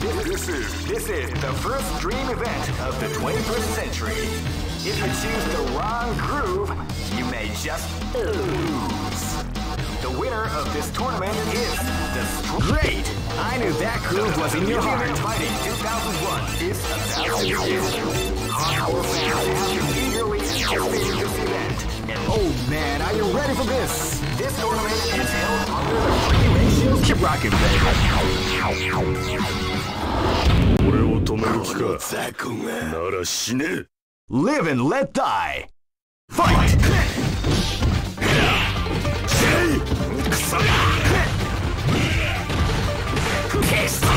This is this is the first dream event of the 21st century. If you choose the wrong groove, you may just lose. The winner of this tournament is the Great! I knew that groove was in your heart. Fighting 2001 is about to begin. Hardcore fans have eagerly anticipating this event. Oh man, are you ready for this? This tournament is held under the ratio. Keep rocking, baby. 俺を止める気か？なら死ね Live and let die. Fight! クソが消す観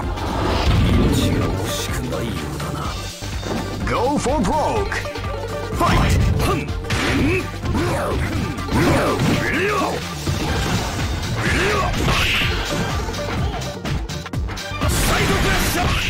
命が惜しくないようだな Go for broke! サイドッシ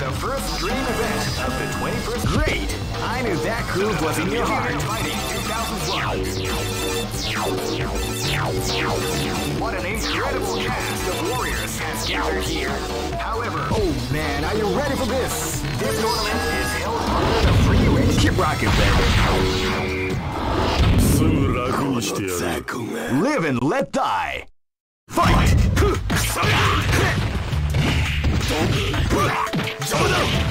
the first dream event of the 21st. Great! I knew that groove was in your heart. What an incredible cast of warriors has gathered here. However, oh man, are you ready for this? This tournament is held under the free-range Keep rocking, baby. Live and let die. Fight! Fight. だ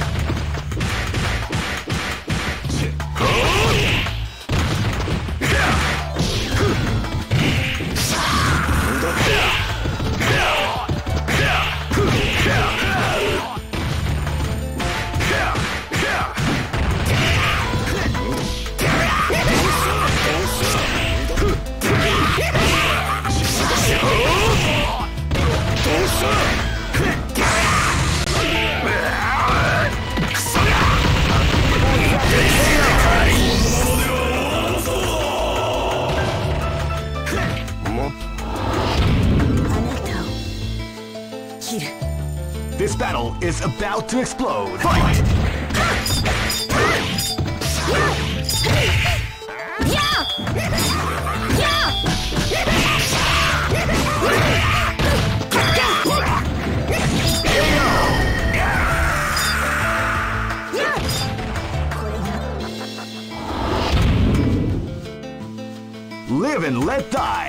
is about to explode. Fight! Live and let die.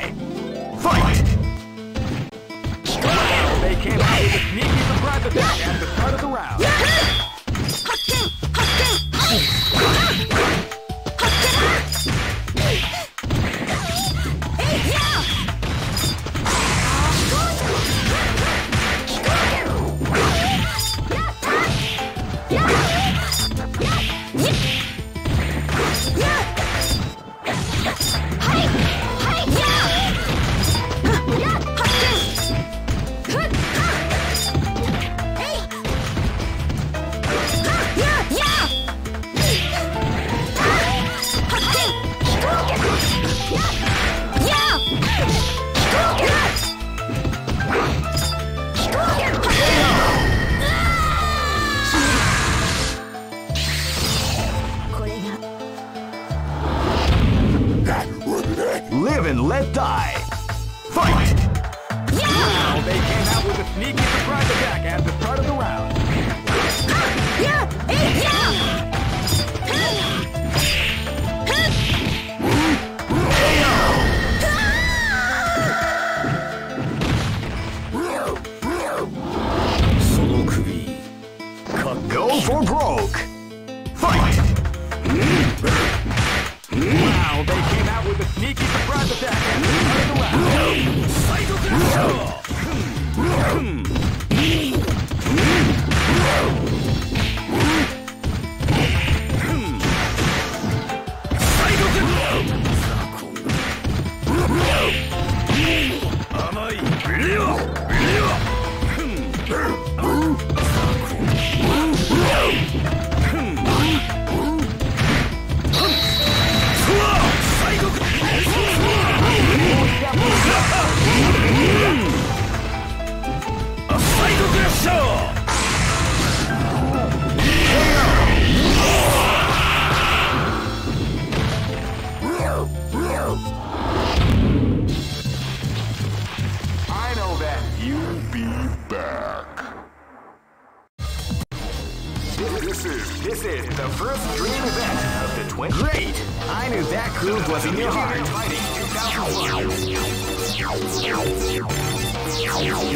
A sneaky surprise attack at the start of the.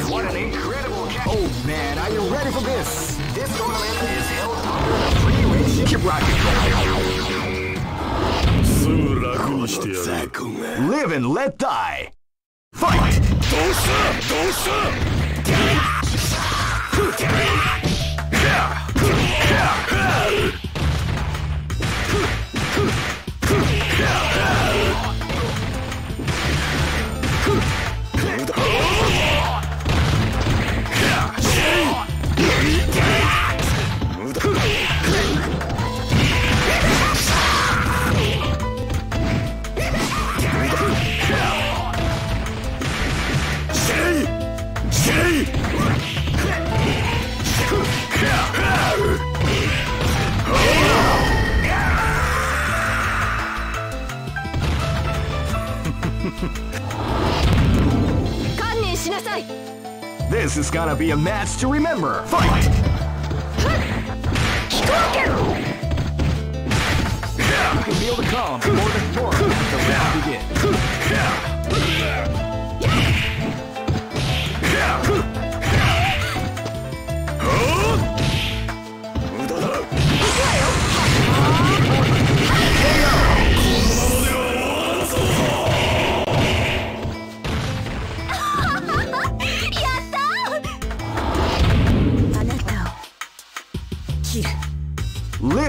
What an incredible catch! Oh man, are you ready for this? This tournament is held under the free ratio. Keep rocking. すぐ楽にしてやる Live and let die. Fight! どうしたどうした Fight! This is gonna be a match to remember. Fight! You can feel the calm before the the round begins.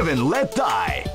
And let die.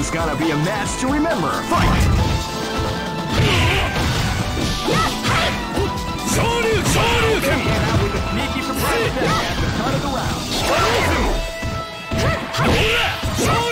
is gonna be a match to remember. Fight! Shoryuken! Sneaky surprise attack at the start of the round. Shoryuken!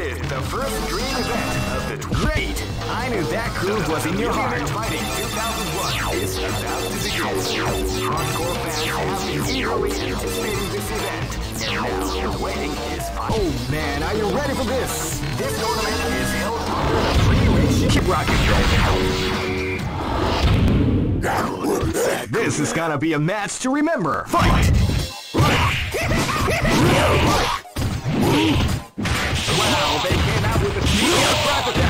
Is the first dream event of the great. I knew that groove was in your heart. Fighting 2001 is about to begin. Hardcore fans have been eagerly anticipating this event, and now the waiting is final. Oh man, are you ready for this? This tournament is held under the free ratio. Keep rocking, This is gonna be a match to remember. Fight! Wow, they came out with a sneaky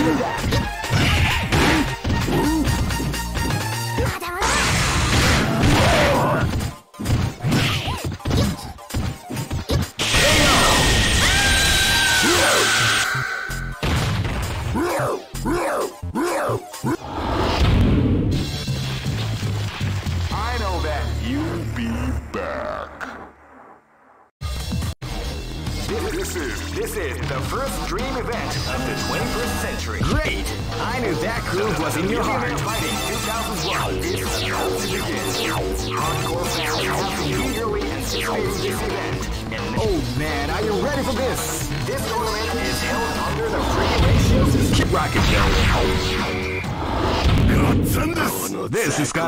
Yeah.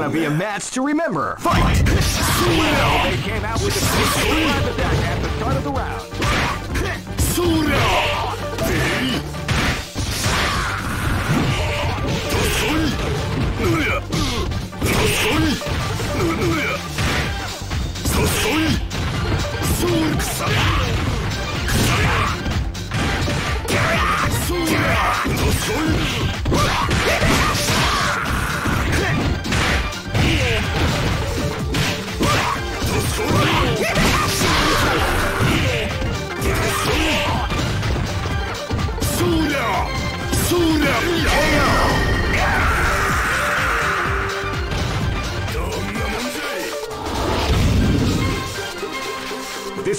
Gonna be a match to remember. Fight! They came out with a attack at the start of the round.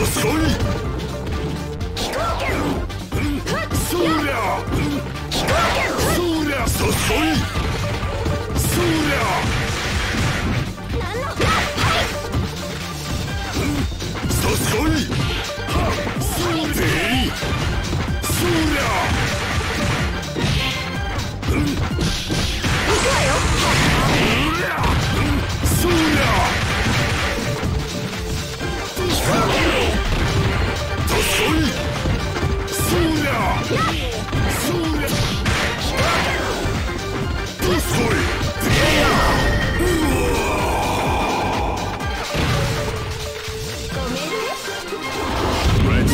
そそり飛行剣そりゃ飛行剣そりゃそそりそりゃ何のそそりそりそりゃ Let's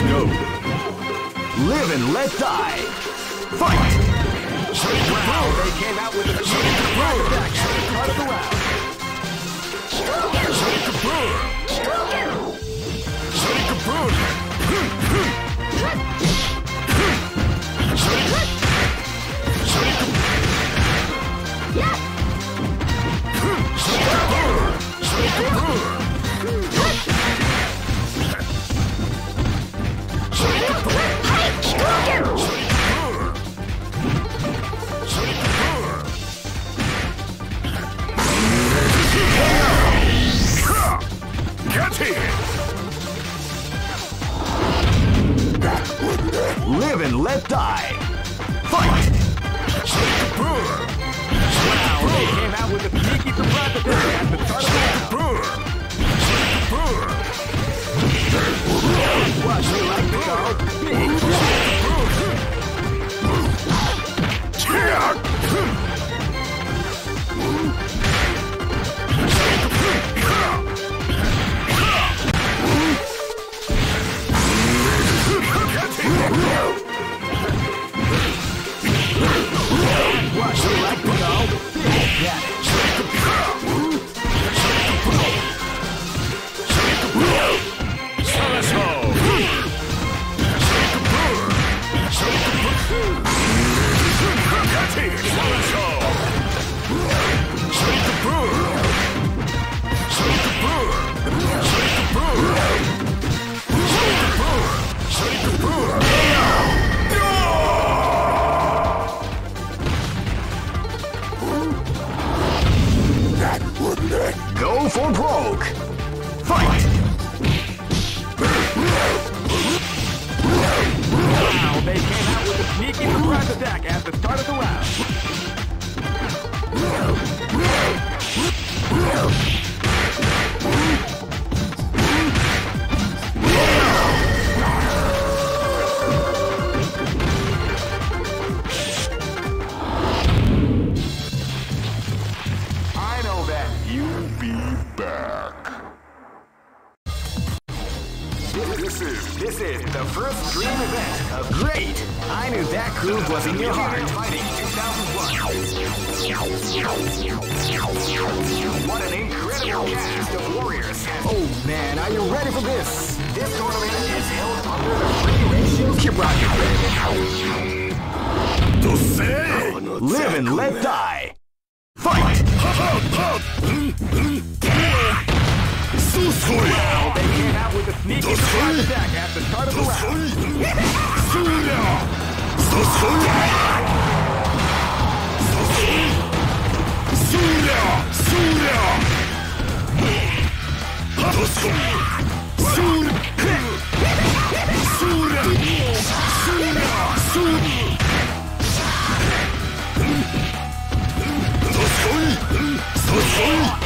go Live and let die. Fight! Wow, they came out with a the the round. Catch This is this is the first dream event of great. I knew that groove was in your heart. Fighting 2001. What an incredible cast of warriors! Oh man, are you ready for this? This tournament is held under the free ratio. Keep rocking. Live and let die. Fight! Hey!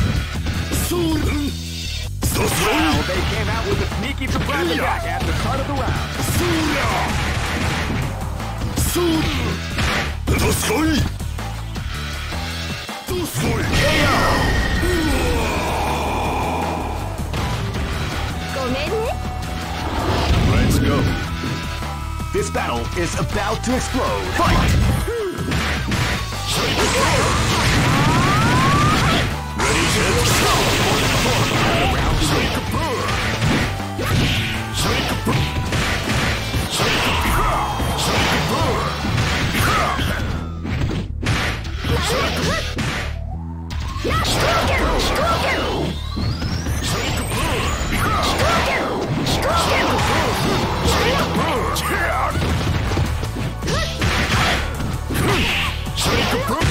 Wow, they came out with a sneaky surprise attack at the start of the round. Let's go. This battle is about to explode. Fight! Hmm. Take a broom!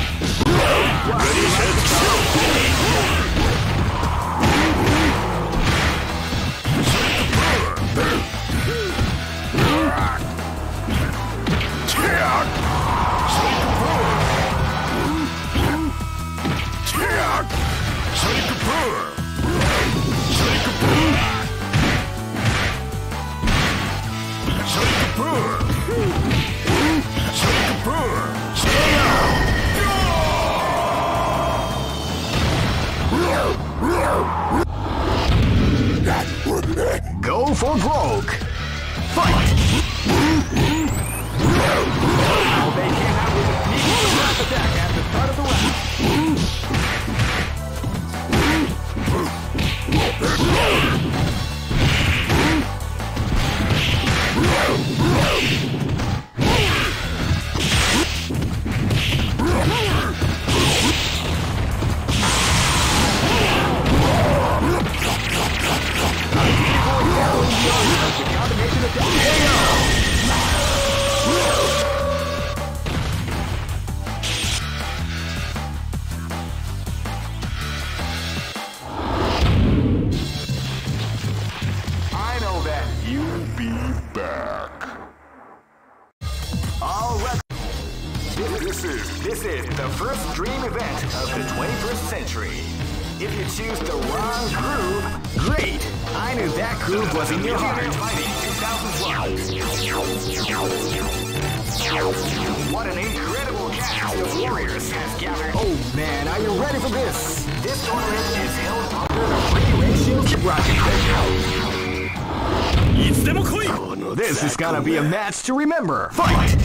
to remember. Fight!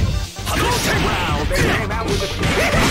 Fight.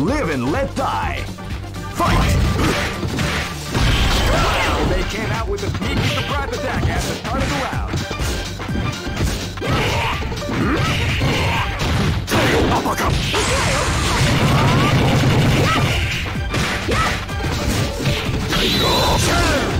Live and let die. Fight! Wow, they came out with a sneaky surprise attack at the start of the round. Here